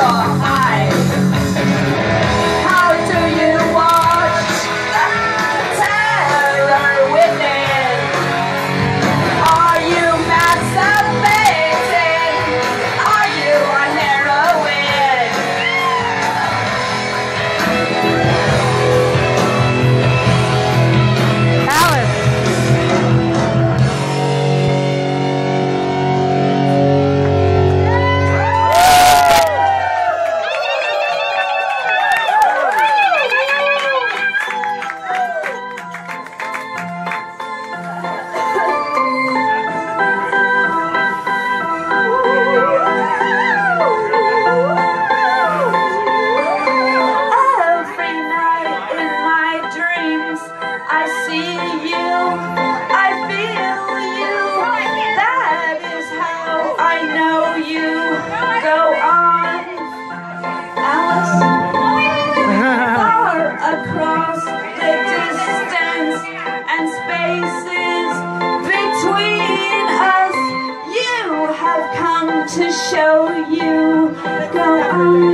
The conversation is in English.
so you. Go on.